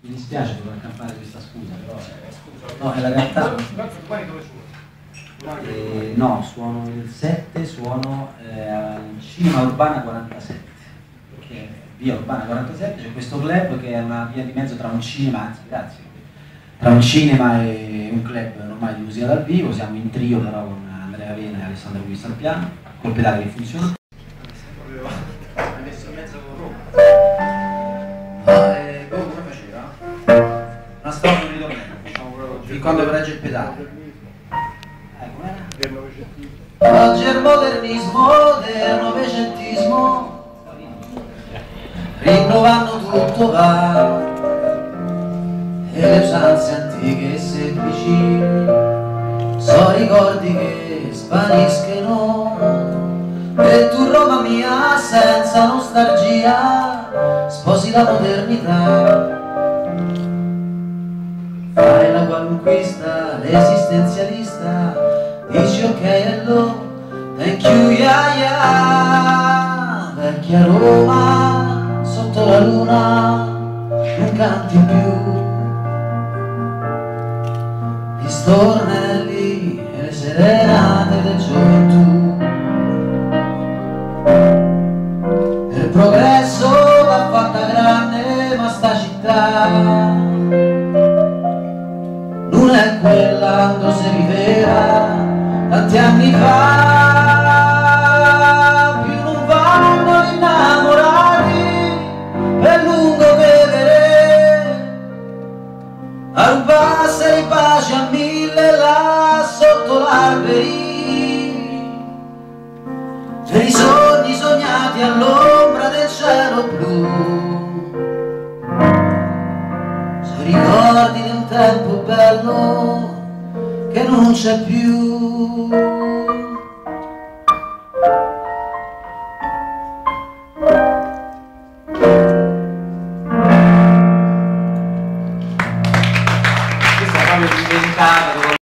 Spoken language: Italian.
Mi dispiace dover campare questa scusa, però no, è la realtà. Eh, no, suono il 7, suono eh, al Cinema Urbana 47, che è via Urbana 47, c'è questo club che è una via di mezzo tra un cinema, anzi grazie, tra un cinema e un club normale di musica dal vivo, siamo in trio però con Andrea Avena e Alessandro Luis al piano, col pedale che funziona. Quando regge il pedale. Eh? Oggi è il modernismo del novecentismo rinnovando tutto va e le usanze antiche e semplici sono ricordi che spaniscono e tu Roma mia senza nostalgia sposi la modernità qualunquista l'esistenzialista. Dici ok hello thank you yeah yeah. Vecchia Roma sotto la luna non canti più. Gli stornelli e le serenate del gioventù è quella dove si viveva tanti anni fa. Più non vanno innamorati per lungo bevere a rubarsi di pace a mille là sotto l'alberi. Per i sogni sognati all'ombra tempo bello che non c'è più